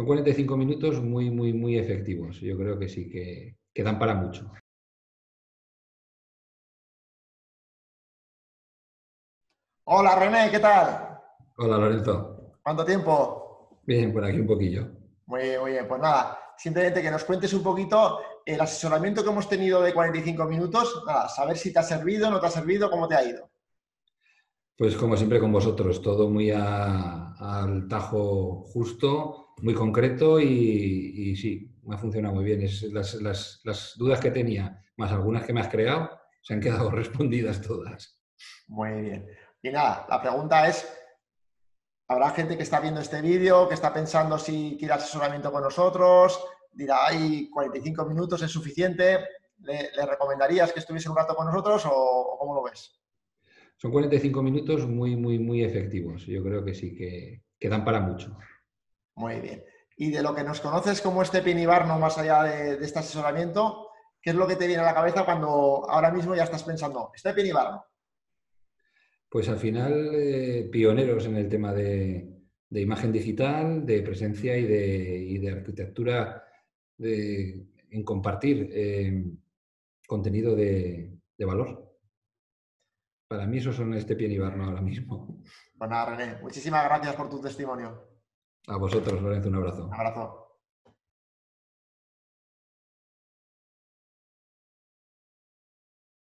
Son 45 minutos muy, muy, muy efectivos. Yo creo que sí, que, que dan para mucho. Hola René, ¿qué tal? Hola Lorenzo. ¿Cuánto tiempo? Bien, por aquí un poquillo. Muy bien, muy bien. Pues nada, simplemente que nos cuentes un poquito el asesoramiento que hemos tenido de 45 minutos. Nada, saber si te ha servido, no te ha servido, cómo te ha ido. Pues como siempre con vosotros, todo muy al tajo justo, muy concreto y, sí, me ha funcionado muy bien. las, dudas que tenía, más algunas que me has creado, se han quedado respondidas todas. Muy bien. Y nada, la pregunta es, habrá gente que está viendo este vídeo, que está pensando si quiere asesoramiento con nosotros, dirá, hay 45 minutos, es suficiente. ¿Le, recomendarías que estuviese un rato con nosotros o, cómo lo ves? Son 45 minutos muy, muy, muy efectivos. Yo creo que sí, que, que dan para mucho. Muy bien. Y de lo que nos conoces como este Pinibarno, más allá de, este asesoramiento, ¿qué es lo que te viene a la cabeza cuando ahora mismo ya estás pensando, este Pinibarno? Pues al final, eh, pioneros en el tema de, imagen digital, de presencia y de, arquitectura, en compartir eh, contenido de, valor. Para mí, esos son este Pinibarno ahora mismo. Pues nada, René, muchísimas gracias por tu testimonio. A vosotros, Lorenzo, un abrazo. Un abrazo.